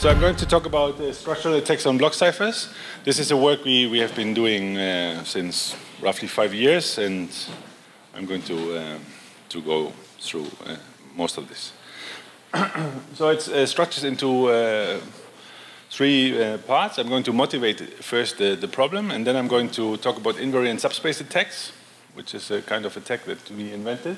So I'm going to talk about structural attacks on block ciphers. This is a work we, we have been doing uh, since roughly five years, and I'm going to, uh, to go through uh, most of this. so it's uh, structured into uh, three parts. I'm going to motivate first the, the problem, and then I'm going to talk about invariant subspace attacks, which is a kind of attack that we invented.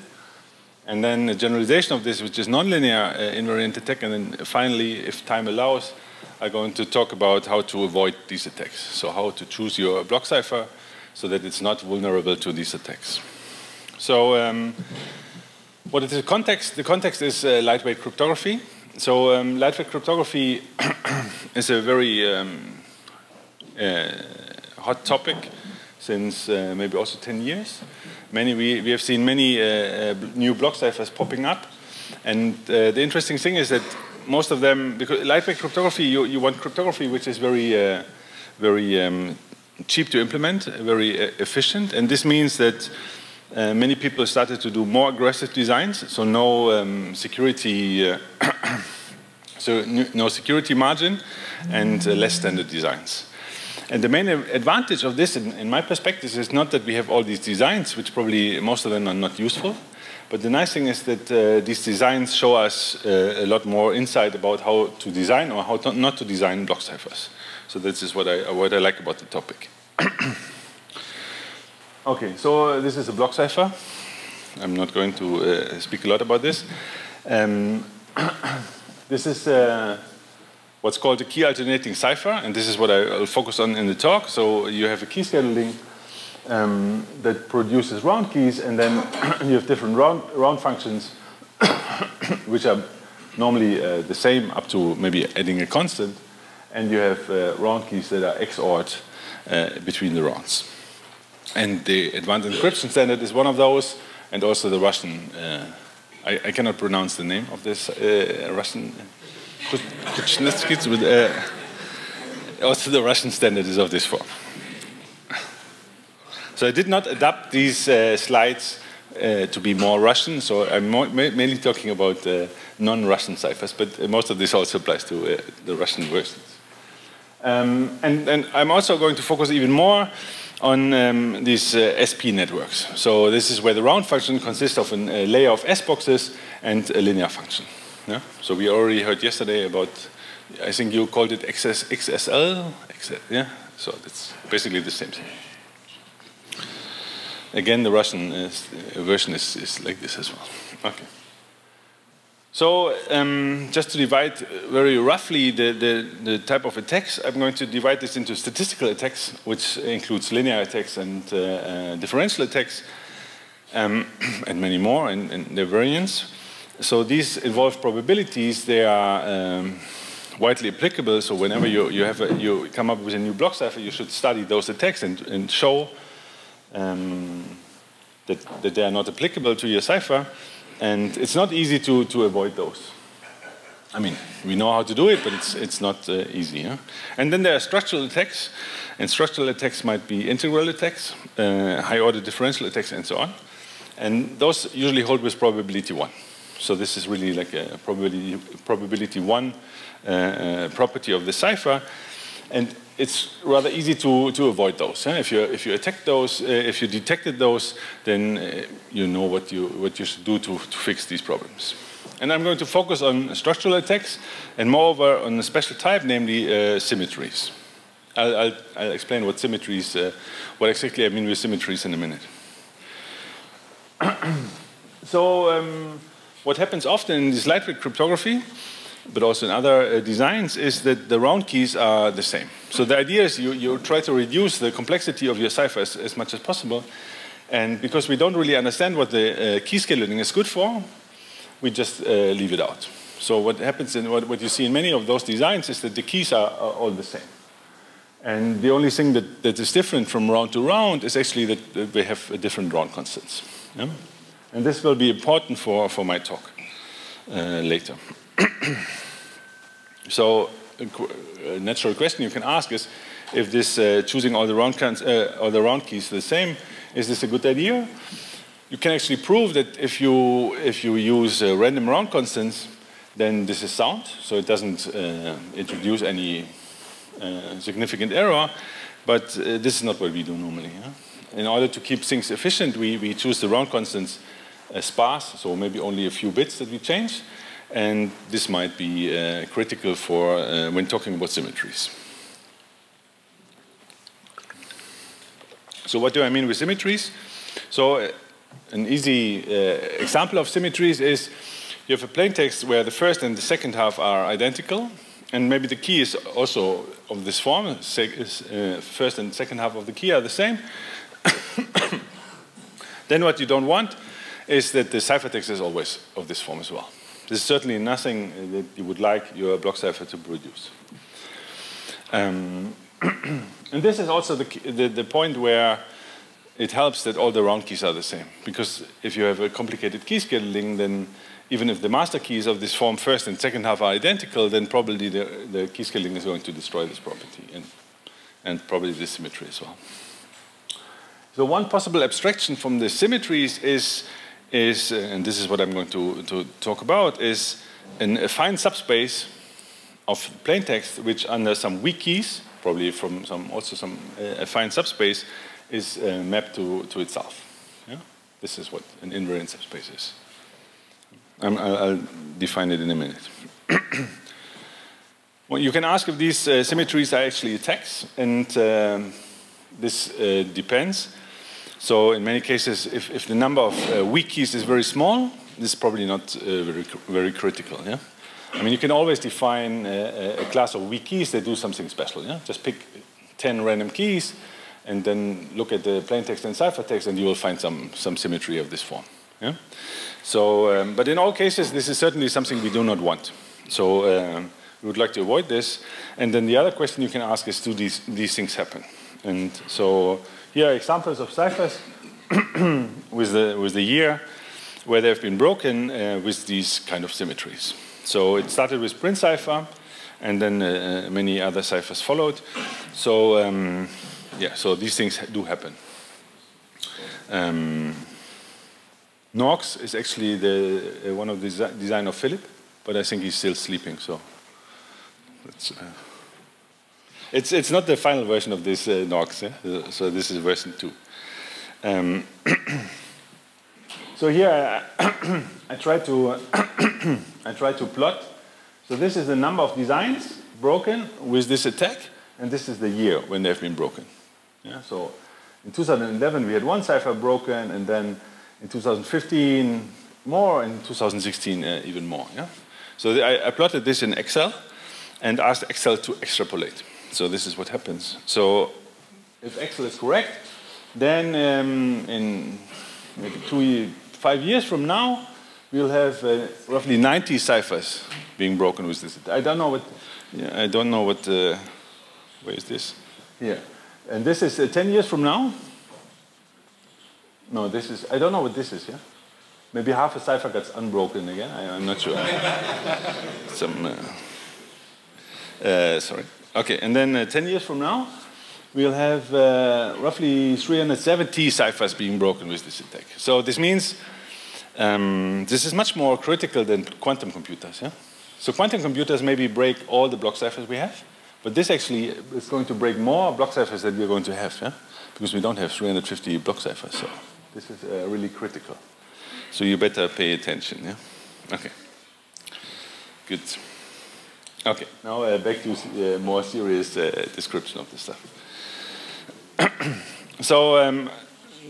And then a generalization of this, which is nonlinear uh, invariant attack. And then finally, if time allows, I'm going to talk about how to avoid these attacks. So how to choose your block cipher so that it's not vulnerable to these attacks. So um, what is the context? The context is uh, lightweight cryptography. So um, lightweight cryptography is a very um, uh, hot topic since uh, maybe also 10 years. Many, we, we have seen many uh, uh, new block ciphers popping up. And uh, the interesting thing is that most of them, because lightweight cryptography, you, you want cryptography which is very, uh, very um, cheap to implement, very uh, efficient. And this means that many people started to do more aggressive designs, so no um, security, so no security margin, and less standard designs. And the main advantage of this, in, in, my perspective, is not that we have all these designs, which probably most of them are not useful. But the nice thing is that uh, these designs show us uh, a lot more insight about how to design or how to not to design block ciphers. So this is what I, what I like about the topic. okay, so this is a block cipher. I'm not going to uh, speak a lot about this. Um, this is uh, what's called a key alternating cipher, and this is what I, will focus on in the talk. So you have a key scheduling um, that produces round keys, and then you have different round, round functions, which are normally uh, the same up to maybe adding a constant, and you have uh, round keys that are XORed uh, between the rounds. And the advanced encryption standard is one of those, and also the Russian. Uh, I, I, cannot pronounce the name of this uh, Russian Uh, also the Russian standard is of this form. So I did not adapt these uh, slides uh, to be more Russian, so I'm more, mainly talking about uh, non-Russian ciphers, but uh, most of this also applies to uh, the Russian versions. Um, and, and, I'm also going to focus even more on um, these SP networks. So this is where the round function consists of a layer of S boxes and a linear function. Yeah? So we already heard yesterday about, I think you called it XS, XSL, XS, yeah? So it's basically the same thing. Again, the Russian uh, version is, is like this as well. Okay. So um, just to divide very roughly the, the, the, type of attacks, I'm going to divide this into statistical attacks, which includes linear attacks and uh, uh, differential attacks, um, and many more, and, and their variants so these involved probabilities, they are um, widely applicable. So whenever you, you, have a, you come up with a new block cipher, you should study those attacks and, and show um, that, that they are not applicable to your cipher. And it's not easy to, to avoid those. I mean, we know how to do it, but it's, it's not uh, easy. And then there are structural attacks, and structural attacks might be integral attacks, uh, high order differential attacks, and so on. And those usually hold with probability 1. So this is really like a probability, probability one uh, uh, property of the cipher. And it's rather easy to, to avoid those. If, you, if you attack those, uh, if you detected those, then uh, you know what you, what you should do to, to fix these problems. And I'm going to focus on structural attacks and moreover on a special type, namely uh, symmetries. I'll, I'll, I'll, explain what symmetries, uh, what exactly I mean with symmetries in a minute. so um, what happens often in this lightweight cryptography, but also in other uh, designs, is that the round keys are the same. So the idea is you, you try to reduce the complexity of your cipher as, as much as possible. And because we don't really understand what the uh, key scheduling is good for, we just uh, leave it out. So what happens in what, what, you see in many of those designs is that the keys are, are all the same. And the only thing that, that is different from round to round is actually that, they have different round constants. Yeah? And this will be important for, for my talk uh, later. so a, natural question you can ask is, if this uh, choosing all the, round uh, all the round keys the same, is this a good idea? You can actually prove that if you, if you use uh, random round constants, then this is sound, so it doesn't uh, introduce any uh, significant error, but uh, this is not what we do normally. In order to keep things efficient, we, we choose the round constants sparse, so maybe only a few bits that we change, and this might be uh, critical for when talking about symmetries. So what do I mean with symmetries? So uh, an easy uh, example of symmetries is you have a plain text where the first and the second half are identical, and maybe the key is also of this form. Uh, first and second half of the key are the same. then what you don't want is that the ciphertext is always of this form as well. This is certainly nothing that you would like your block cipher to produce. Um, and this is also the, the, the, point where it helps that all the round keys are the same. Because if you have a complicated key scaling, then even if the master keys of this form first and second half are identical, then probably the, the key scaling is going to destroy this property and, and probably this symmetry as well. So one possible abstraction from the symmetries is, is and this is what I'm going to, to talk about, is an fine subspace of plain text which under some weak keys probably from some also some uh, affine subspace, is uh, mapped to, to itself. Yeah? This is what an invariant subspace is. I'll, I'll define it in a minute. well, you can ask if these uh, symmetries are actually attacks, and um, this uh, depends. So in many cases, if, if the number of uh, weak keys is very small, this is probably not uh, very, very critical. Yeah? I mean, you can always define a, a, class of weak keys that do something special. Yeah? Just pick 10 random keys and then look at the plaintext and ciphertext and you will find some, some symmetry of this form. Yeah? So, um, but in all cases, this is certainly something we do not want. So um, we would like to avoid this. And then the other question you can ask is, do these, these things happen? And so here are examples of ciphers with, the, with the year where they've been broken uh, with these kind of symmetries. So it started with PRINTcipher, and then uh, many other ciphers followed. So um, yeah, so these things do happen. Um, NORX is actually the, uh, one of the design of Philip, but I think he's still sleeping. So uh, it's it's not the final version of this uh, NORX. Eh? So this is version two. Um, so here I, I try to I try to plot. So this is the number of designs broken with this attack, and this is the year when they've been broken. Yeah, so in 2011 we had one cipher broken, and then in 2015 more, and in 2016 uh, even more. Yeah? So I, I plotted this in Excel and asked Excel to extrapolate. So this is what happens. So if Excel is correct, then um, in maybe two, five years from now, we'll have uh, roughly 90 ciphers being broken with this. I don't know what, yeah, I don't know what, uh, where is this? Here. And this is uh, 10 years from now? No, this is, I don't know what this is, yeah? Maybe half a cipher gets unbroken again, I, am not sure. Some, uh, uh, sorry. Okay, and then uh, 10 years from now, we'll have uh, roughly 370 ciphers being broken with this attack. So this means um, this is much more critical than quantum computers. Yeah? So quantum computers maybe break all the block ciphers we have, but this actually is going to break more block ciphers than we're going to have, yeah? because we don't have 350 block ciphers. So this is uh, really critical. So you better pay attention. Yeah. Okay. Good. Okay. Now uh, back to uh, more serious uh, description of the stuff. so um,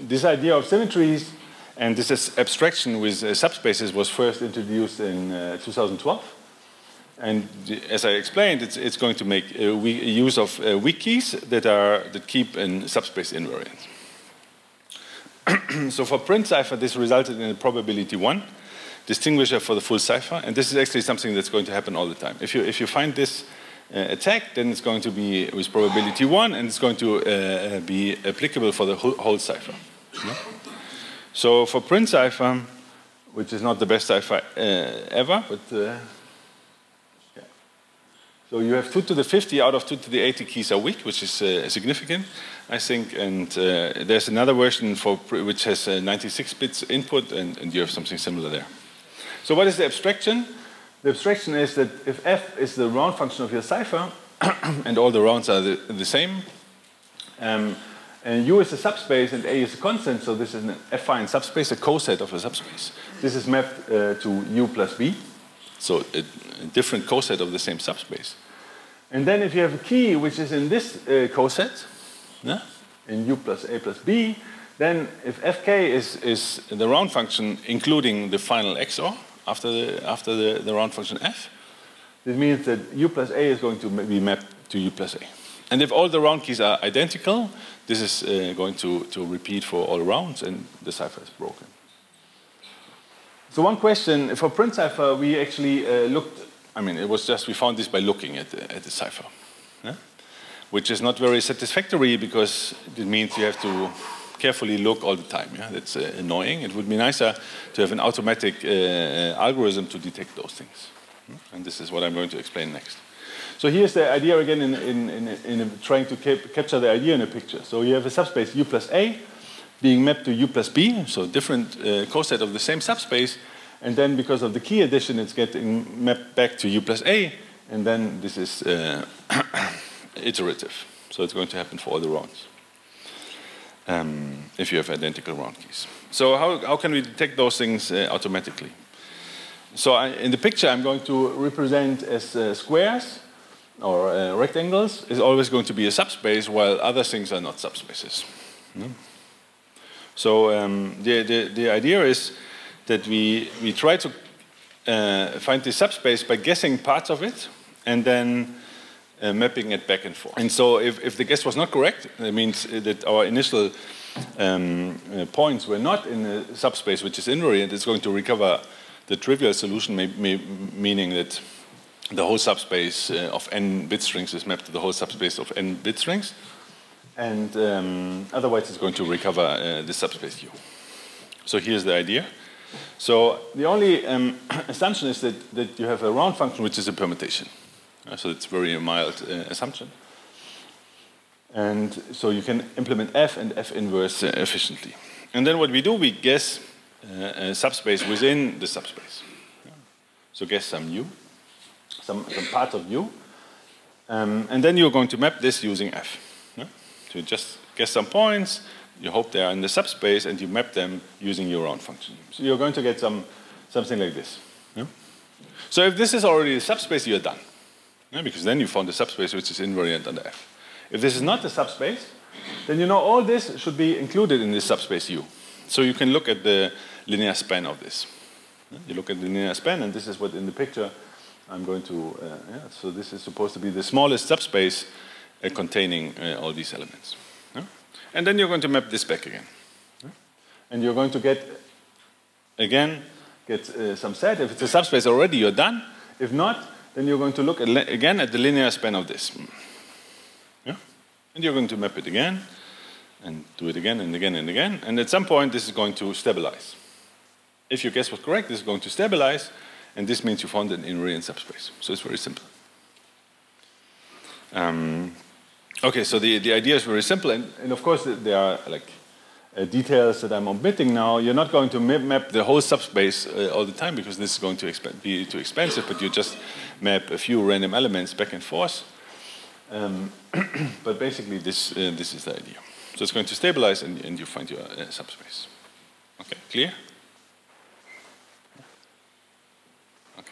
this idea of symmetries and this abstraction with uh, subspaces was first introduced in uh, 2012. And as I explained, it's, it's going to make uh, use of weak keys that, are, that keep a subspace invariant. so for PRINTcipher, this resulted in a probability 1 distinguisher for the full cipher. And this is actually something that's going to happen all the time. If you, if you find this uh, attack, then it's going to be with probability 1, and it's going to uh, be applicable for the whole, whole cipher. Yeah? So for PRINTcipher, which is not the best cipher uh, ever, but uh, yeah. So you have 2 to the 50 out of 2 to the 80 keys are weak, which is uh, significant, I think. And uh, there's another version for which has uh, 96 bits input, and, and you have something similar there. So what is the abstraction? the abstraction is that if f is the round function of your cipher, and all the rounds are the, the same, um, and U is a subspace and A is a constant, so this is an affine subspace, a coset of a subspace. This is mapped uh, to U plus B, so a, a, different coset of the same subspace. And then if you have a key which is in this uh, coset, yeah, in U plus A plus B, then if fk is, is the round function including the final XOR after the, after the, the round function f, this means that U plus A is going to be mapped to U plus A. And if all the round keys are identical, this is uh, going to, to repeat for all rounds and the cipher is broken. So one question, for PRINTcipher, we actually uh, looked, I mean, it was just, we found this by looking at the, at the cipher, yeah? which is not very satisfactory because it means you have to carefully look all the time. Yeah? That's uh, annoying. It would be nicer to have an automatic uh, uh algorithm to detect those things. And this is what I'm going to explain next. So here's the idea again in, in, in, in trying to cap capture the idea in a picture. So you have a subspace U plus A being mapped to U plus B, so different uh, coset of the same subspace. And then because of the key addition, it's getting mapped back to U plus A. And then this is uh, iterative. So it's going to happen for all the rounds um, if you have identical round keys. So how, how can we detect those things uh, automatically? So I, in the picture, I'm going to represent as uh, squares or uh, rectangles is always going to be a subspace, while other things are not subspaces. So um, the, the, the idea is that we, we try to uh, find the subspace by guessing parts of it and then uh, mapping it back and forth. And so if, if the guess was not correct, it means that our initial um, uh, points were not in a subspace which is invariant, it's going to recover the trivial solution, may, may, meaning that the whole subspace uh, of n bit strings is mapped to the whole subspace of n bit strings. And um, otherwise, it's going to recover uh, the subspace U. So here's the idea. So the only um, assumption is that, that you have a round function which is a permutation. Uh, so it's very mild uh, assumption. And so you can implement f and f inverse uh, efficiently. And then what we do, we guess uh, a subspace within the subspace. So guess some u some, some part of u. Um, and then you're going to map this using f. Yeah? So you just guess some points, you hope they are in the subspace, and you map them using your own function. So you're going to get some, something like this. Yeah? So if this is already a subspace, you're done. Yeah? Because then you found a subspace which is invariant under f. If this is not a subspace, then you know all this should be included in this subspace U. So you can look at the linear span of this. You look at the linear span, and this is what in the picture I'm going to, uh, yeah, so this is supposed to be the smallest subspace uh, containing uh, all these elements. Yeah? And then you're going to map this back again. Yeah? And you're going to get, again, get uh, some set. If it's a subspace already, you're done. If not, then you're going to look at again at the linear span of this. Yeah? And you're going to map it again, and do it again and again and again. And at some point, this is going to stabilize. If your guess was correct, this is going to stabilize, and this means you found an invariant subspace. So it's very simple. Um, okay, so the, the idea is very simple. And, and of course, there are like uh, details that I'm omitting now. You're not going to map the whole subspace uh, all the time because this is going to be too expensive, but you just map a few random elements back and forth. Um, but basically, this, uh, this is the idea. So it's going to stabilize and, and you find your uh, subspace. Okay, clear? Okay.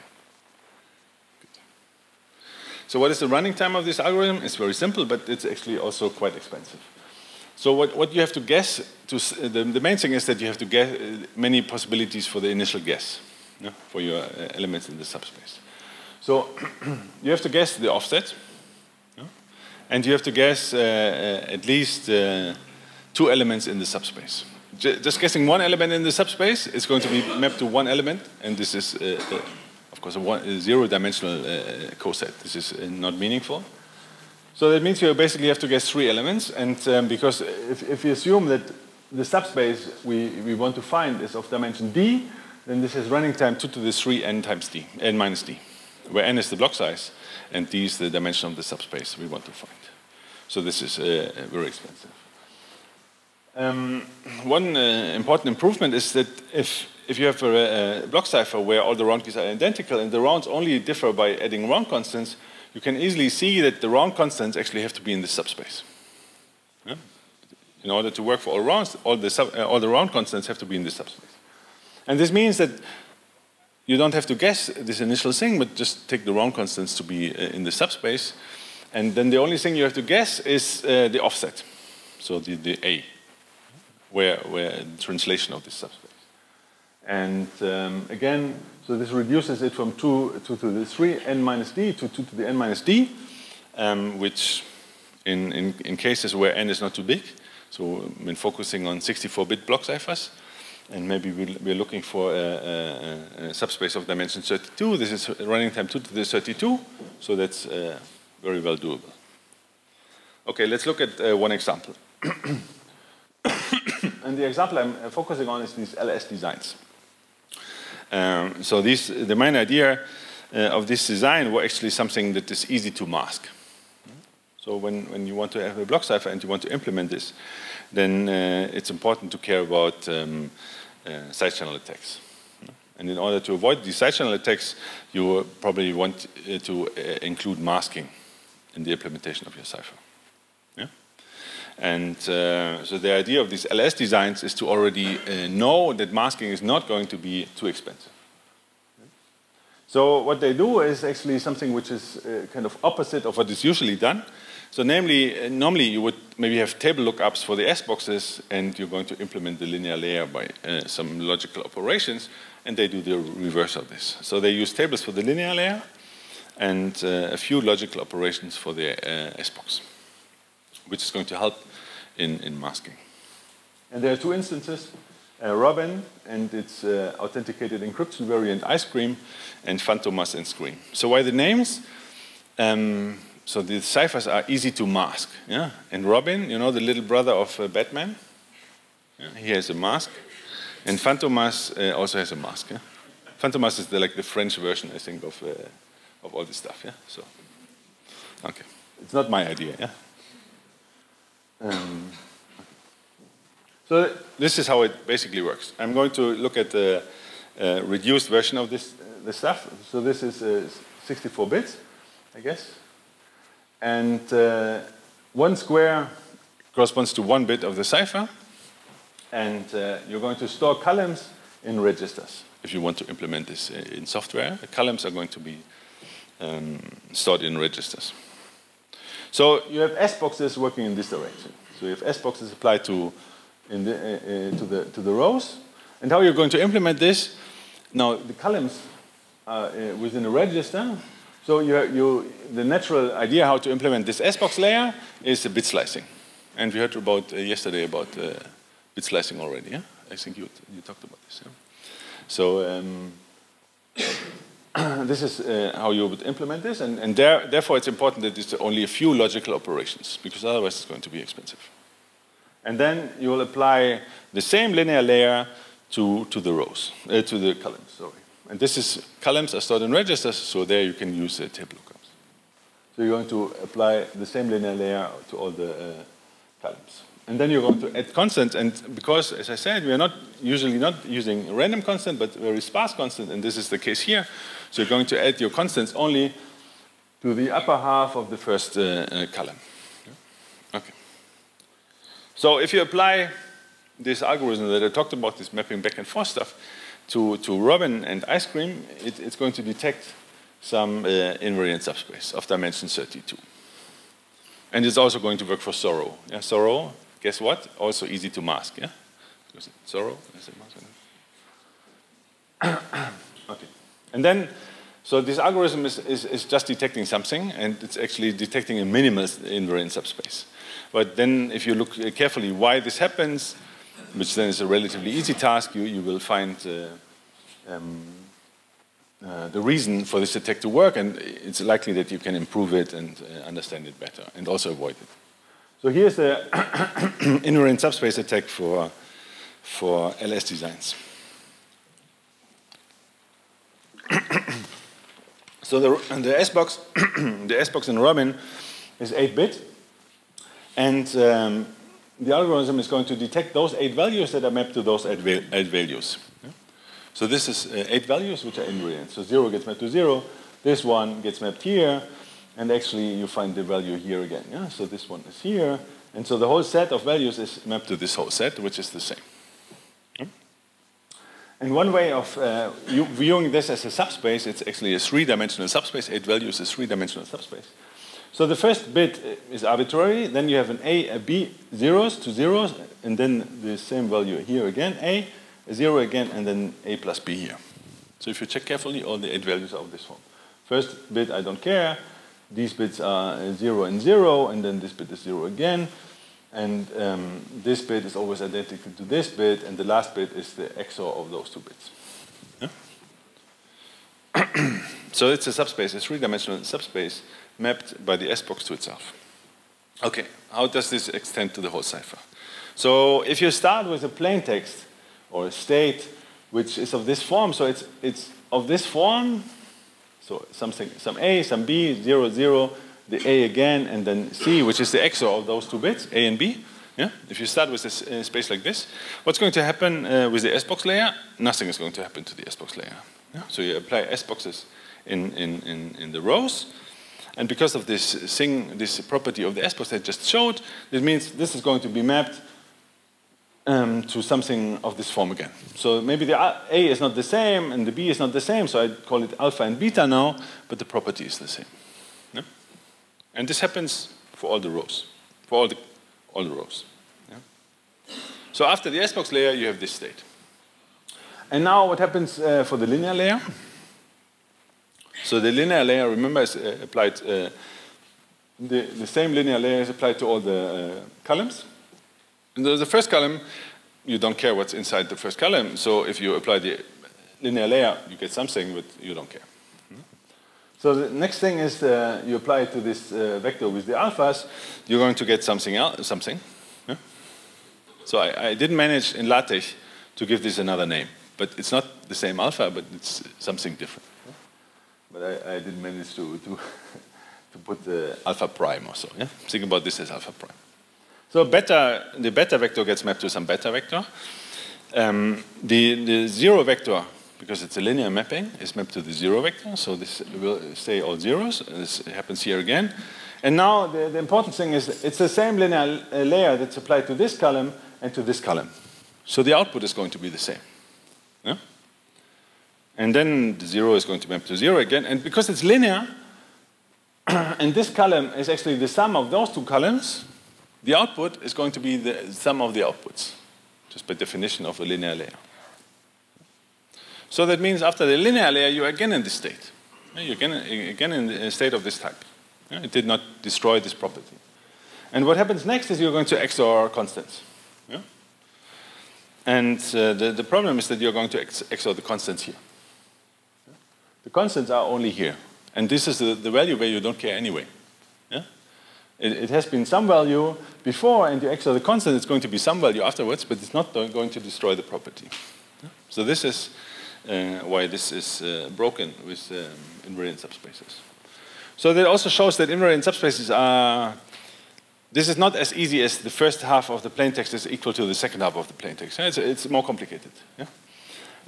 So what is the running time of this algorithm? It's very simple, but it's actually also quite expensive. So what, what you have to guess, to, uh, the, the, main thing is that you have to guess uh, many possibilities for the initial guess yeah, for your uh, elements in the subspace. So you have to guess the offset, yeah, and you have to guess uh, uh, at least uh, two elements in the subspace. J just guessing one element in the subspace is going to be mapped to one element, and this is of course, a, a zero-dimensional uh, coset. This is uh, not meaningful. So that means you basically have to guess three elements, and um, because if, if you assume that the subspace we, we want to find is of dimension d, then this is running time 2 to the 3 n times d, n minus d, where n is the block size, and d is the dimension of the subspace we want to find. So this is uh, very expensive. Um, one uh, important improvement is that if, if you have a, a, block cipher where all the round keys are identical and the rounds only differ by adding round constants, you can easily see that the round constants actually have to be in the subspace. Yeah? In order to work for all rounds, all the, sub, uh, all the round constants have to be in the subspace. And this means that you don't have to guess this initial thing, but just take the round constants to be uh, in the subspace. And then the only thing you have to guess is uh, the offset, so the, the A where, where the translation of this subspace. And um, again, so this reduces it from 2, 2 to the 3 n minus d to 2 to the n minus d, um, which in, in, in, cases where n is not too big, so when focusing on 64-bit block ciphers, and maybe we're looking for a, a, a, subspace of dimension 32. This is running time 2 to the 32, so that's uh, very well doable. Okay, let's look at uh, one example. and the example I'm uh, focusing on is these LS designs. Um, so the main idea uh, of this design was actually something that is easy to mask. So when, when you want to have a block cipher and you want to implement this, then uh, it's important to care about um, uh, side channel attacks. And in order to avoid these side channel attacks, you probably want uh, to uh, include masking in the implementation of your cipher. And uh, so the idea of these LS designs is to already uh, know that masking is not going to be too expensive. So what they do is actually something which is uh, kind of opposite of what is usually done. So namely, uh, normally you would maybe have table lookups for the S boxes and you're going to implement the linear layer by uh, some logical operations and they do the reverse of this. So they use tables for the linear layer and uh, a few logical operations for the S box, which is going to help in, in masking. And there are two instances, uh, Robin and its uh, authenticated encryption variant iSCREAM and Fantomas and Scream. So why the names? Um, so the ciphers are easy to mask. Yeah? And Robin, you know, the little brother of uh, Batman, yeah? he has a mask. And Fantomas uh, also has a mask. Yeah? Fantomas is the, like the French version, I think, of, uh, of all this stuff. Yeah? So, okay. It's not my idea. Yeah? Um, so this is how it basically works. I'm going to look at the uh, reduced version of this, uh, this stuff. So this is uh, 64 bits, I guess. And uh, one square corresponds to one bit of the cipher. And uh, you're going to store columns in registers if you want to implement this uh, in software. The columns are going to be um, stored in registers. So you have S boxes working in this direction. So you have S boxes applied to, the, uh, to, the, to the rows. And how you're going to implement this? Now, the columns are uh, within a register. So you, you, the natural idea how to implement this S-box layer is bit slicing. And we heard about uh, yesterday about bit slicing already. Yeah? I think you, you talked about this. Yeah? So um, this is uh, how you would implement this, and, and there, therefore it's important that it's only a few logical operations, because otherwise it's going to be expensive. And then you will apply the same linear layer to, to the rows, uh, to the columns, sorry. And this is, columns are stored in registers, so there you can use uh, table lookups. So you're going to apply the same linear layer to all the uh, columns. And then you're going to add constants, and because, as I said, we are not usually not using random constant, but very sparse constant, and this is the case here, so you're going to add your constants only to the upper half of the first uh, uh, column. Okay. So if you apply this algorithm that I talked about, this mapping back and forth stuff, to, to Robin and iSCREAM, it, it's going to detect some uh, invariant subspace of dimension 32. And it's also going to work for Zorro. Yeah, Zorro, guess what? Also easy to mask. Yeah, Zorro. okay. And then, so this algorithm is, is, is, just detecting something, and it's actually detecting a minimal invariant subspace. But then, if you look carefully why this happens, which then is a relatively easy task, you, you will find uh, um, uh, the reason for this attack to work, and it's likely that you can improve it and uh, understand it better, and also avoid it. So here's the invariant subspace attack for, for LS designs. so the, the S-box, the S-box in Robin is 8-bit, and um, the algorithm is going to detect those eight values that are mapped to those eight, val eight values. So this is uh, eight values which are invariant. So zero gets mapped to zero, this one gets mapped here, and actually you find the value here again. Yeah? So this one is here, and so the whole set of values is mapped to this whole set, which is the same. And one way of uh, viewing this as a subspace, it's actually a three-dimensional subspace. Eight values is three-dimensional subspace. So the first bit is arbitrary. Then you have an A, a B, zeros to zeros, and then the same value here again, A, a zero again, and then A plus B here. So if you check carefully, all the eight values are of this form. First bit, I don't care. These bits are zero and zero, and then this bit is zero again. And um, this bit is always identical to this bit, and the last bit is the XOR of those two bits. Yeah? so it's a subspace, a three-dimensional subspace mapped by the S box to itself. Okay, how does this extend to the whole cipher? So if you start with a plain text or a state which is of this form, so it's, it's of this form, so something, some A, some B, 0, 0, the A again, and then C, which is the XOR of those two bits, A and B. Yeah? If you start with a uh, space like this, what's going to happen uh, with the S-box layer? Nothing is going to happen to the S-box layer. Yeah? So you apply S-boxes in, in, in, in, the rows, and because of this thing, this property of the S-box I just showed, this means this is going to be mapped um, to something of this form again. So maybe the A is not the same, and the B is not the same, so I call it alpha and beta now, but the property is the same. And this happens for all the rows, for all the, all the rows. Yeah? So after the S-box layer, you have this state. And now what happens uh, for the linear layer? So the linear layer, remember, is uh, applied, uh, the, the same linear layer is applied to all the uh, columns. And the, the first column, you don't care what's inside the first column. So if you apply the linear layer, you get something, but you don't care. So the next thing is uh, you apply it to this uh, vector with the alphas, you're going to get something else, something. Yeah? So I, I, didn't manage in LaTeX to give this another name, but it's not the same alpha, but it's something different. Yeah? But I, I, didn't manage to, to, to put the alpha prime also. Yeah? Think about this as alpha prime. So beta, the beta vector gets mapped to some beta vector. Um, the, the zero vector because it's a linear mapping, is mapped to the zero vector, so this will stay all zeros. This happens here again. And now the, the important thing is it's the same linear uh, layer that's applied to this column and to this column. So the output is going to be the same. Yeah? And then the zero is going to map to zero again. And because it's linear, and this column is actually the sum of those two columns, the output is going to be the sum of the outputs, just by definition of a linear layer. So that means after the linear layer, you're again in this state. You're again, again in a state of this type. It did not destroy this property. And what happens next is you're going to XOR constants. And uh, the, the problem is that you're going to XOR the constants here. The constants are only here. And this is the, the value where you don't care anyway. Yeah? It, it, has been some value before, and you XOR the constant, it's going to be some value afterwards, but it's not going to destroy the property. So this is uh, why this is uh, broken with um, invariant subspaces. So that also shows that invariant subspaces are, this is not as easy as the first half of the plain text is equal to the second half of the plain text. It's, it's more complicated. Yeah?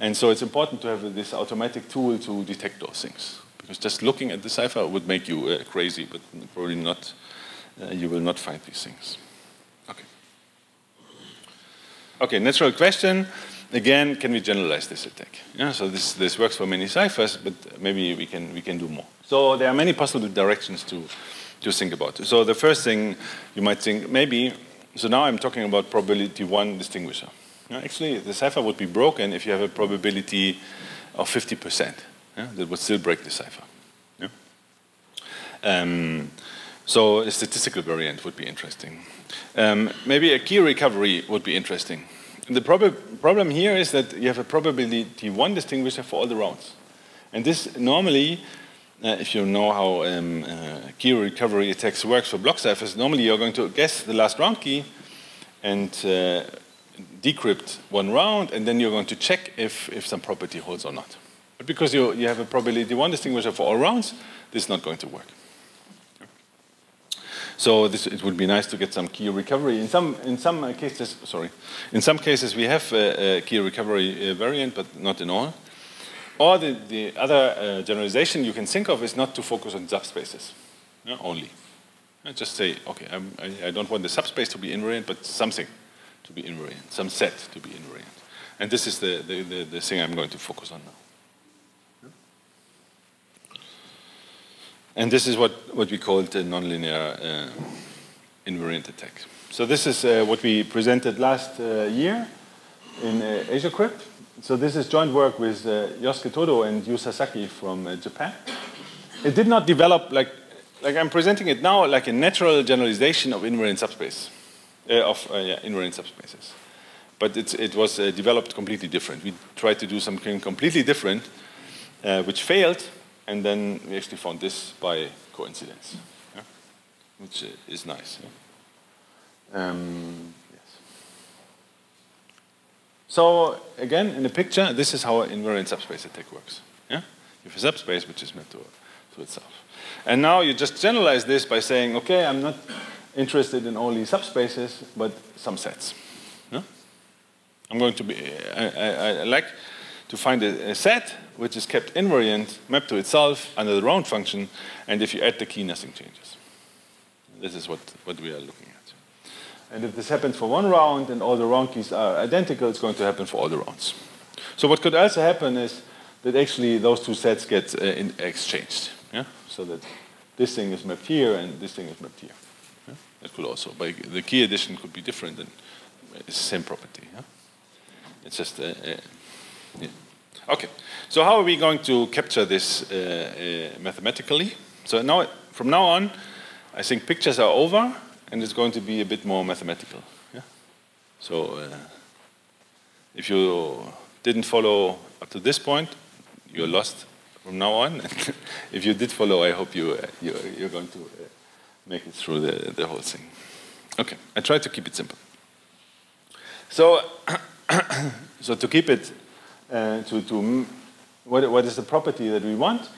And so it's important to have this automatic tool to detect those things. Because just looking at the cipher would make you uh, crazy, but probably not, uh, you will not find these things. Okay. Okay, natural question again, can we generalize this attack? Yeah, so this, this works for many ciphers, but maybe we can, we can do more. So there are many possible directions to, to think about. So the first thing you might think, maybe, so now I'm talking about probability one distinguisher. Yeah, actually, the cipher would be broken if you have a probability of 50%. Yeah, that would still break the cipher. Yeah? Um, so a statistical variant would be interesting. Um, maybe a key recovery would be interesting. The prob problem here is that you have a probability one distinguisher for all the rounds. And this normally, uh, if you know how um, uh, key recovery attacks works for block ciphers, normally you're going to guess the last round key and uh, decrypt one round, and then you're going to check if, if some property holds or not. But because you, you have a probability one distinguisher for all rounds, this is not going to work. So this, it would be nice to get some key recovery. In some, in some cases, sorry, in some cases we have a, a key recovery uh, variant, but not in all. Or the, the other uh, generalization you can think of is not to focus on subspaces yeah, only. just say, okay, I, I don't want the subspace to be invariant, but something to be invariant, some set to be invariant. And this is the, the, the, the thing I'm going to focus on now. And this is what, what we call the nonlinear uh, invariant attack. So this is uh, what we presented last uh, year in uh, AsiaCrypt. So this is joint work with uh, Yosuke Todo and Yu Sasaki from uh, Japan. It did not develop like, like I'm presenting it now like a natural generalization of invariant subspace, uh, of uh, yeah, invariant subspaces. But it was uh, developed completely different. We tried to do something completely different, which failed, and then we actually found this by coincidence, yeah? which is nice. Yeah? Um, so again, in the picture, this is how invariant subspace attack works. Yeah? You have a subspace which is mapped to, to itself. And now you just generalize this by saying, okay, I'm not interested in only subspaces, but some sets. Yeah? I'm going to be, I, I, I like to find a, a, set which is kept invariant, mapped to itself under the round function, and if you add the key, nothing changes. This is what, what we are looking at. And if this happens for one round and all the round keys are identical, it's going to happen for all the rounds. So what could also happen is that actually those two sets get uh, exchanged. Yeah? So that this thing is mapped here and this thing is mapped here. Yeah? That could also, but the key addition could be different and it's the same property. Yeah? It's just, uh, uh, yeah. Okay, so how are we going to capture this uh, uh, mathematically? So now, from now on, I think pictures are over and it's going to be a bit more mathematical. Yeah? So uh, if you didn't follow up to this point, you're lost from now on. if you did follow, I hope you, uh, you, are going to uh, make it through the, the whole thing. Okay, I try to keep it simple. So, so to keep it, uh, to, to what, what is the property that we want?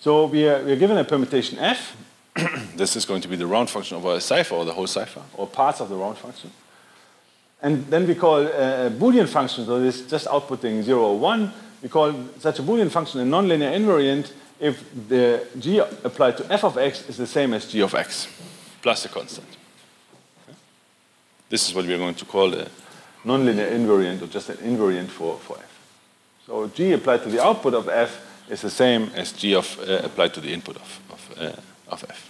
So we are, we are given a permutation f, this is going to be the round function of a cipher or the whole cipher or parts of the round function. And then we call a Boolean function, so this just outputting 0 or 1. We call such a Boolean function a nonlinear invariant if the g applied to f of x is the same as g of x plus a constant. Okay? This is what we are going to call a nonlinear invariant or just an invariant for, for f. So g applied to the output of f is the same as g of uh, applied to the input of, of uh, of f.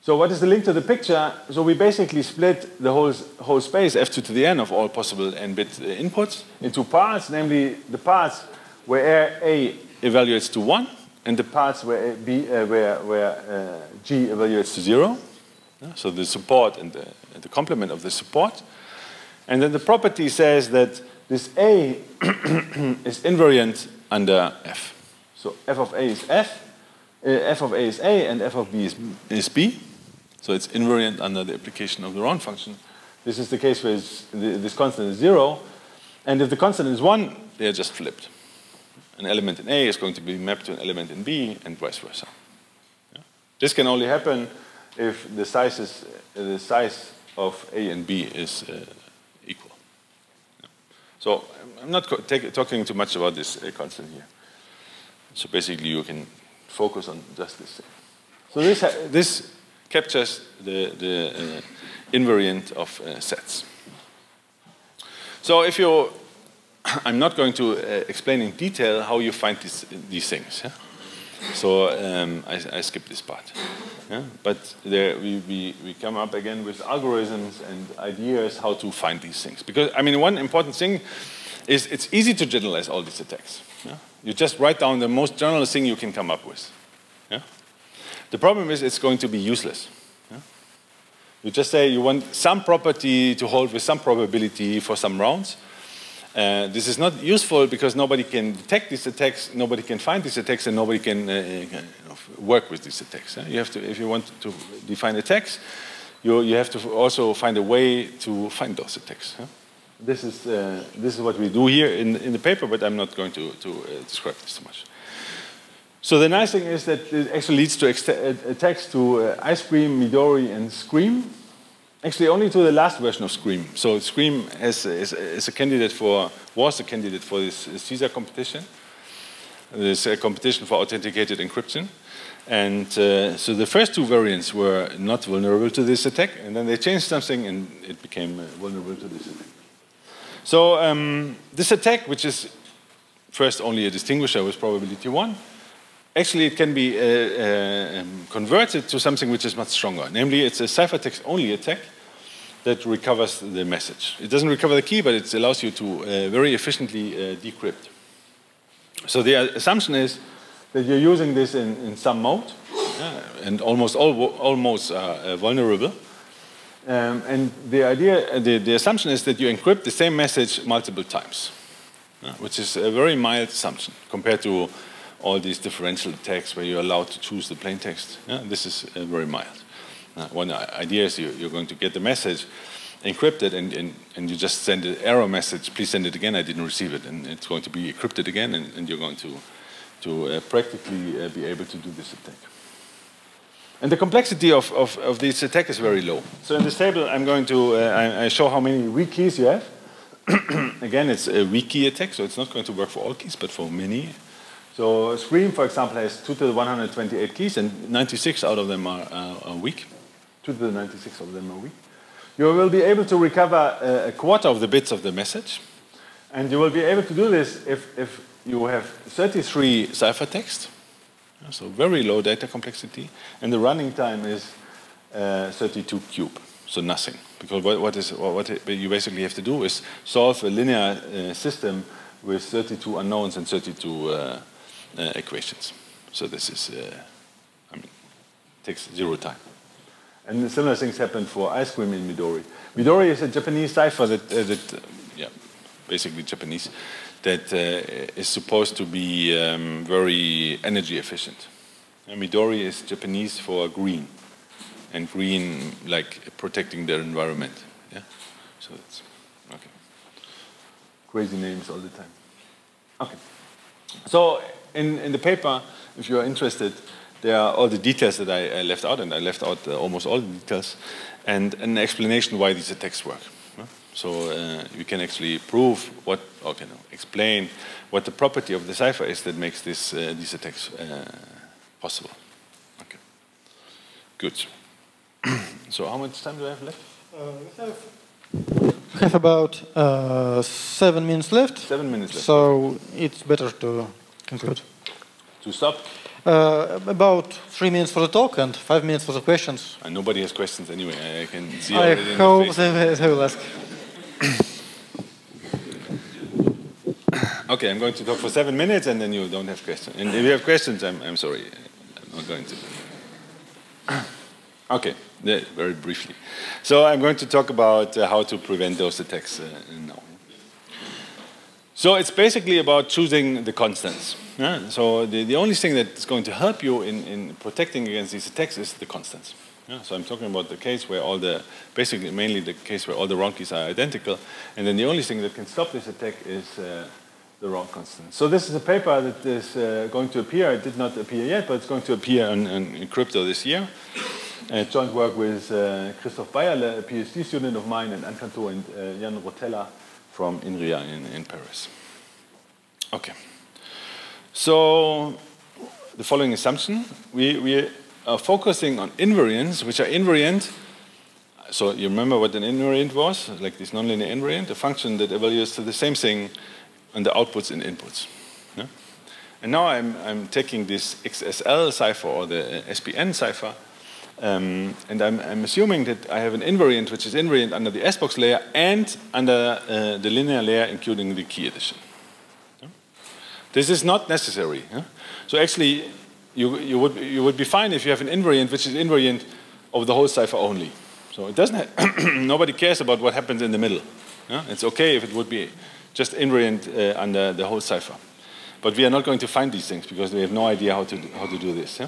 So what is the link to the picture? So we basically split the whole, whole space f2 to the n of all possible n-bit uh, inputs into parts, namely the parts where a evaluates to 1 and the parts where, B, uh, where, where uh, g evaluates to 0. Yeah, so the support and the, and the complement of the support. And then the property says that this a is invariant under f. So f of a is f, f of a is a and f of b is, is b. So it's invariant under the application of the round function. This is the case where this constant is zero. And if the constant is one, they are just flipped. An element in A is going to be mapped to an element in B and vice versa. Yeah? This can only happen if the size, uh, the size of A and B is uh. So I'm not talking too much about this uh, constant here. So basically you can focus on just this thing. So this, this captures the, the uh, invariant of uh, sets. So if you, I'm not going to uh, explain in detail how you find these, these things. Yeah? So um, I, I skip this part. Yeah? But there we, we, we come up again with algorithms and ideas how to find these things. Because, I mean, one important thing is it's easy to generalize all these attacks. Yeah? You just write down the most general thing you can come up with. Yeah? The problem is it's going to be useless. Yeah? You just say you want some property to hold with some probability for some rounds. Uh, this is not useful because nobody can detect these attacks, nobody can find these attacks, and nobody can uh, work with these attacks. You have to, if you want to define attacks, you, you have to also find a way to find those attacks this is, uh, this is what we do here in, in the paper, but I'm not going to, to uh, describe this too much. So the nice thing is that it actually leads to attacks to uh, iSCREAM, Midori, and Scream. Actually, only to the last version of Scream. So Scream is, is, is a candidate for, was a candidate for this CAESAR competition. This uh, competition for authenticated encryption. And uh, so the first two variants were not vulnerable to this attack, and then they changed something and it became uh, vulnerable to this attack. So um, this attack, which is first only a distinguisher with probability 1, actually it can be uh, uh, um, converted to something which is much stronger. Namely, it's a ciphertext only attack that recovers the message. It doesn't recover the key, but it allows you to uh, very efficiently uh, decrypt. So the assumption is that you're using this in, in some mode, and almost all, are uh, vulnerable. Um, and the idea, the, the assumption is that you encrypt the same message multiple times, which is a very mild assumption compared to all these differential attacks where you're allowed to choose the plain text. Yeah, this is uh, very mild. Uh, one idea is you, are going to get the message encrypted and, and, and, you just send an error message, please send it again, I didn't receive it. And it's going to be encrypted again and, and you're going to, to uh, practically uh, be able to do this attack. And the complexity of, of, of, this attack is very low. So in this table, I'm going to uh, I, I show how many weak keys you have. Again, it's a weak key attack, so it's not going to work for all keys, but for many. So Scream, for example, has 2 to the 128 keys, and 96 out of them are, uh, are weak. 2 to the 96 of them are weak. You will be able to recover a, a quarter of the bits of the message. And you will be able to do this if, if you have 33 ciphertext, so very low data complexity, and the running time is uh, 32 cube, so nothing. Because what, what, is, what you basically have to do is solve a linear uh, system with 32 unknowns and 32 uh, uh, equations. So this is, uh, I mean, takes zero time. And similar things happen for iSCREAM in Midori. Midori is a Japanese cipher that, uh, that yeah, basically Japanese, that is supposed to be um, very energy efficient. And Midori is Japanese for green, and green like protecting their environment. Yeah, so that's okay. Crazy names all the time. Okay, so in, in the paper, if you are interested, there are all the details that I, I left out, and I left out uh, almost all the details, and an explanation why these attacks work. So uh, you can actually prove what, okay, no, explain what the property of the cipher is that makes this, uh, these attacks uh, possible. Okay, good. so how much time do I have left? Uh, we have we have about uh, seven minutes left. Seven minutes left. So it's better to conclude. To stop? Uh, about three minutes for the talk and five minutes for the questions. And nobody has questions anyway. I can see I hope the they, will ask. okay, I'm going to talk for seven minutes and then you don't have questions. And if you have questions, I'm, I'm sorry. I'm not going to. okay, yeah, very briefly. So I'm going to talk about uh, how to prevent those attacks uh, now. So it's basically about choosing the constants. Yeah? So the, the only thing that's going to help you in, in protecting against these attacks is the constants. Yeah? So I'm talking about the case where all the, basically mainly the case where all the round keys are identical. And then the only thing that can stop this attack is uh, the round constant. So this is a paper that is uh, going to appear. It did not appear yet, but it's going to appear in, in, in crypto this year. And joint work with uh, Christof Beierle, a PhD student of mine, and Anne Canteaut and uh, Yann Rotella from INRIA in, in Paris. Okay. So the following assumption, we, we are focusing on invariants, which are invariant. So you remember what an invariant was, like this nonlinear invariant, a function that evaluates to the same thing on the outputs and inputs. Yeah? And now I'm, I'm taking this XSL cipher or the SPN cipher, um, and I'm, I'm, assuming that I have an invariant which is invariant under the S-box layer and under uh, the linear layer, including the key addition. This is not necessary. So actually, you, you, would, you would be fine if you have an invariant which is invariant of the whole cipher only. So it doesn't. nobody cares about what happens in the middle. It's okay if it would be just invariant uh, under the whole cipher. But we are not going to find these things because we have no idea how to do, how to do this.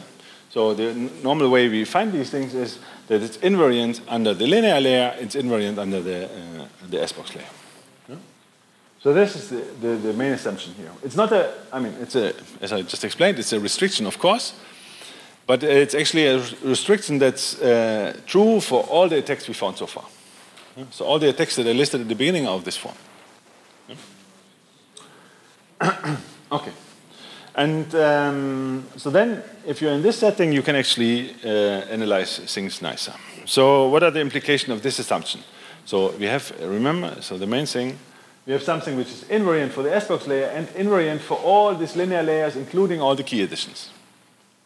So the normal way we find these things is that it's invariant under the linear layer, it's invariant under the, uh, the S-box layer. Yeah? So this is the, the, the, main assumption here. It's not a, I mean, it's a, as I just explained, it's a restriction, of course, but it's actually a restriction that's uh, true for all the attacks we found so far. So all the attacks that are listed at the beginning of this form. okay. And um, so then, if you're in this setting, you can actually uh, analyze things nicer. So what are the implications of this assumption? So we have, remember, so the main thing, we have something which is invariant for the S-box layer and invariant for all these linear layers, including all the key additions.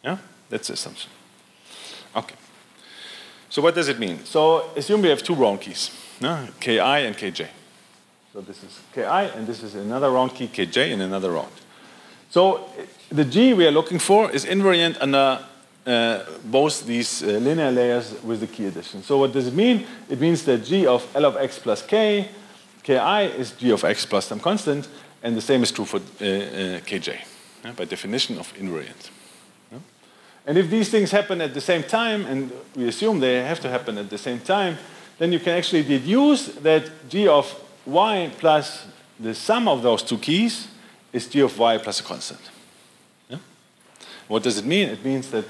Yeah, that's the assumption. Okay. So what does it mean? So assume we have two round keys, yeah? ki and kj. So this is ki, and this is another round key, kj, in another round. So the G we are looking for is invariant under uh, both these uh, linear layers with the key addition. So what does it mean? It means that G of L of x plus k, ki is G of x plus some constant, and the same is true for uh, uh kj, yeah, by definition of invariant. And if these things happen at the same time, and we assume they have to happen at the same time, then you can actually deduce that G of y plus the sum of those two keys is g of y plus a constant. Yeah? What does it mean? It means that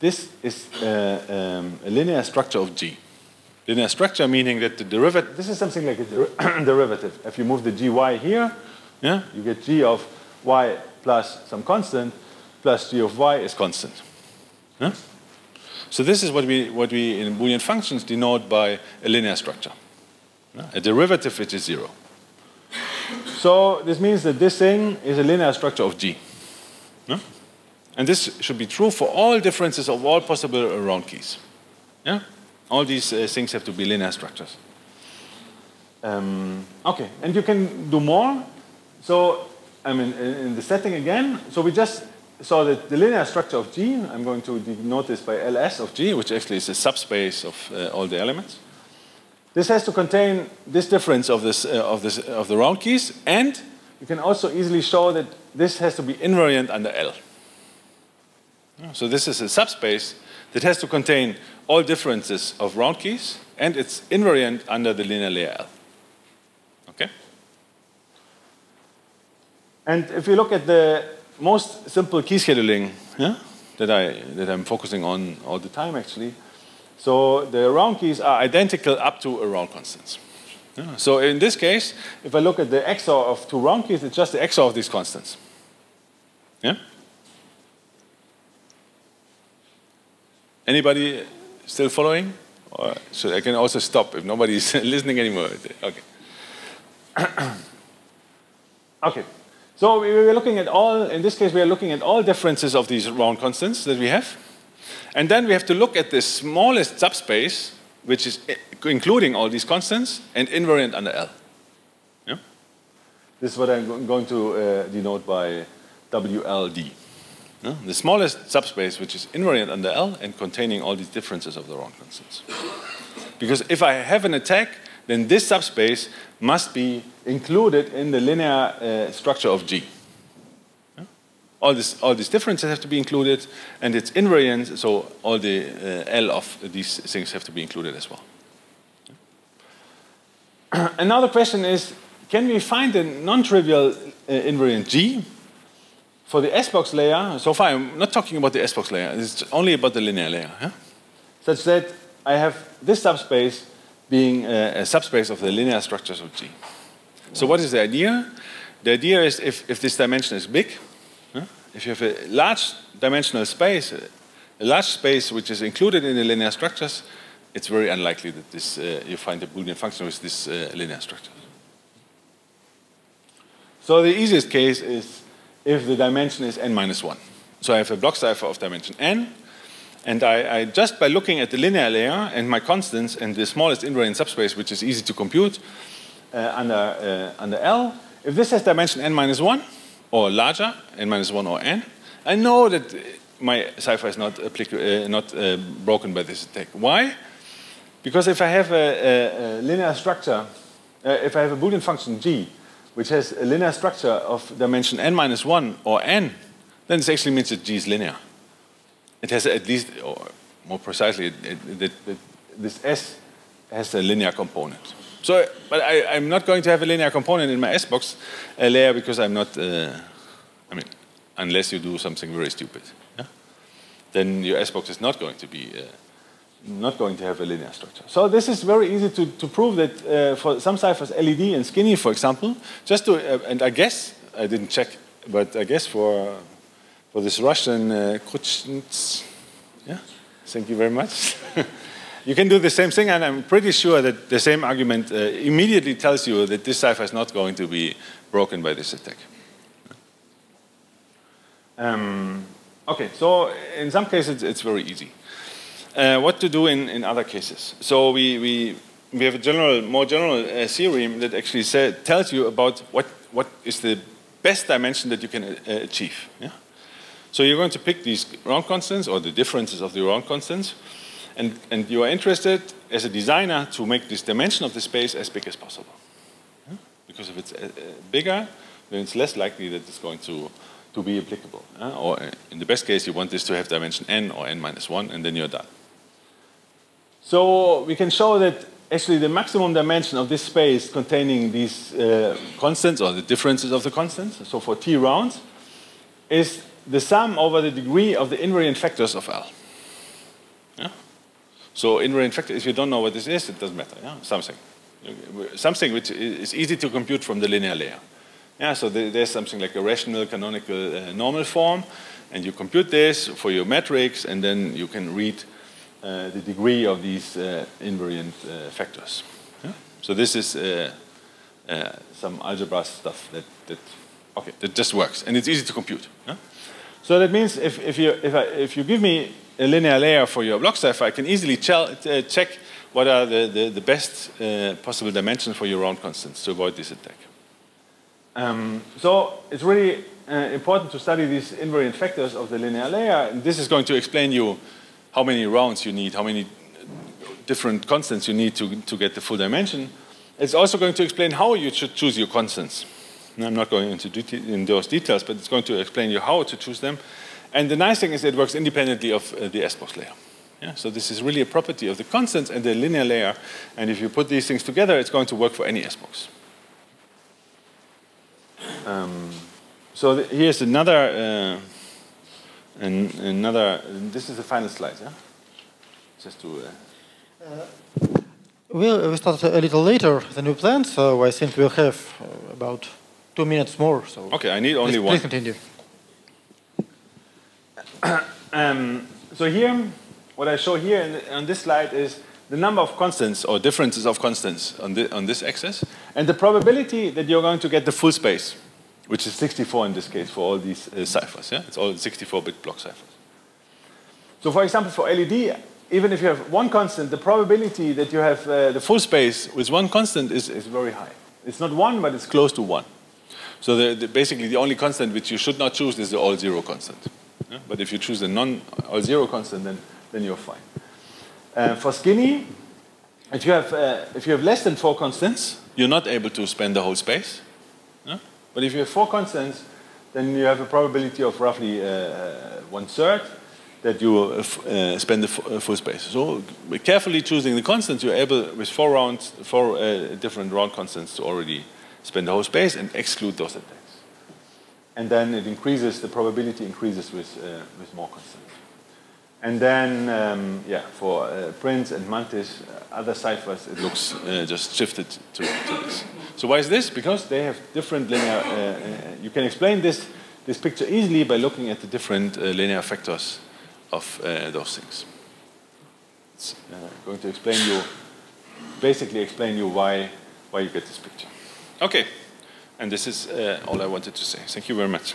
this is um, a linear structure of g. Linear structure meaning that the derivative, this is something like a der derivative. If you move the gy here, yeah, you get g of y plus some constant plus g of y is constant. Yeah? So this is what we, what we in Boolean functions denote by a linear structure. Yeah? A derivative which is zero. So this means that this thing is a linear structure of G. And this should be true for all differences of all possible round keys. Yeah? All these uh, things have to be linear structures. Um, okay, and you can do more. So, I mean, in the setting again, so we just saw that the linear structure of G, I'm going to denote this by LS of G, which actually is a subspace of uh, all the elements. This has to contain this difference of, this, uh, of, this, of the round keys, and you can also easily show that this has to be invariant under L. So this is a subspace that has to contain all differences of round keys, and it's invariant under the linear layer L. Okay? And if you look at the most simple key scheduling yeah, that, I, that I'm focusing on all the time, actually, so the round keys are identical up to a round constants. Yeah. So in this case, if I look at the XOR of two round keys, it's just the XOR of these constants. Yeah? Anybody still following? Or so I can also stop if nobody is listening anymore. Okay. okay. So we are looking at all, in this case, we are looking at all differences of these round constants that we have. And then we have to look at the smallest subspace, which is including all these constants, and invariant under L. Yeah? This is what I'm going to uh, denote by WLD. Yeah? The smallest subspace, which is invariant under L and containing all these differences of the round constants. Because if I have an attack, then this subspace must be included in the linear uh, structure of G all, this, all these differences have to be included, and it's invariant, so all the uh, L of these things have to be included as well. Another question is, can we find a non-trivial uh, invariant G for the S-box layer? So far, I'm not talking about the S-box layer. It's only about the linear layer. Yeah? Such that I have this subspace being a, uh, a subspace of the linear structures of G. So what is the idea? The idea is if, if this dimension is big, if you have a large dimensional space, a large space which is included in the linear structures, it's very unlikely that this, uh, you find a Boolean function with this uh, linear structure. So the easiest case is if the dimension is n minus 1. So I have a block cipher of dimension n, and I, I, just by looking at the linear layer and my constants and the smallest invariant subspace, which is easy to compute uh, under, uh, under L, if this has dimension n minus 1, or larger, n minus 1 or n, I know that my cipher is not, uh, not uh, broken by this attack. Why? Because if I have a, a, a linear structure, uh, if I have a Boolean function g, which has a linear structure of dimension n minus 1 or n, then this actually means that g is linear. It has at least, or more precisely, it, it, it, this s has a linear component. So, but I, am not going to have a linear component in my S-box uh, layer because I'm not, uh, I mean, unless you do something very stupid. Yeah? Then your S-box is not going to be, uh, not going to have a linear structure. So this is very easy to, to prove that uh, for some ciphers, LED and skinny, for example, just to, uh, and I guess, I didn't check, but I guess for, for this Russian uh, yeah, thank you very much. you can do the same thing, and I'm pretty sure that the same argument uh, immediately tells you that this cipher is not going to be broken by this attack. Um, okay, so in some cases it's very easy. Uh, what to do in, in other cases? So we, we, we have a general, more general uh, theorem that actually say, tells you about what, what is the best dimension that you can uh, achieve. Yeah? So you're going to pick these round constants or the differences of the round constants, and, and you are interested as a designer to make this dimension of the space as big as possible. Yeah? Because if it's uh, uh bigger, then it's less likely that it's going to to be applicable. Uh, or in the best case, you want this to have dimension n or n minus 1, and then you're done. So we can show that actually the maximum dimension of this space containing these uh, constants or the differences of the constants, so for t rounds, is the sum over the degree of the invariant factors of L. So invariant factor, if you don't know what this is, it doesn't matter. Yeah? Something. Something which is easy to compute from the linear layer. Yeah, so there's something like a rational canonical uh, normal form, and you compute this for your matrix, and then you can read uh, the degree of these uh, invariant uh, factors. Yeah? So this is uh, uh, some algebra stuff that, that, okay, that just works, and it's easy to compute. Yeah? So that means if, if, you, if, I, if you give me a linear layer for your block cipher, I can easily check what are the, the, the best possible dimensions for your round constants to avoid this attack. Um, so it's really uh, important to study these invariant factors of the linear layer. And this is going to explain you how many rounds you need, how many different constants you need to, to get the full dimension. It's also going to explain how you should choose your constants. And I'm not going into in those details, but it's going to explain you how to choose them. And the nice thing is it works independently of uh, the S-box layer. Yeah? So this is really a property of the constants and the linear layer. And if you put these things together, it's going to work for any S-box. Um, so here's another, uh, an, another, this is the final slide, yeah? Just to... Uh, uh, we'll, we start a little later than we planned, so I think we'll have uh, about two minutes more. So okay, I need only please, one. Please continue. um, so here, what I show here the, on this slide is the number of constants or differences of constants on, the, on this axis, and the probability that you're going to get the full space, which is 64 in this case for all these uh, ciphers. Yeah? It's all 64-bit block ciphers. So for example, for LED, even if you have one constant, the probability that you have uh, the full space with one constant is, is very high. It's not one, but it's close to one. So the, the, basically the only constant which you should not choose is the all zero constant. Yeah? But if you choose the non all zero constant, then, then you're fine. Uh, for skinny, if you, have, uh, if you have less than four constants, you're not able to span the whole space. Yeah? But if you have four constants, then you have a probability of roughly uh, one third that you uh, uh spend the uh, full space. So carefully choosing the constants, you're able with four rounds, four uh, different round constants to already spend the whole space and exclude those attacks. And then it increases, the probability increases with, with more constants. And then, um, yeah, for uh, Prince and Mantis, uh, other ciphers, it looks uh, just shifted to, to, this. So why is this? Because they have different linear, uh, uh, you can explain this, this picture easily by looking at the different uh, linear factors of those things. It's going to explain you, basically explain you why, why you get this picture. Okay, and this is uh, all I wanted to say. Thank you very much.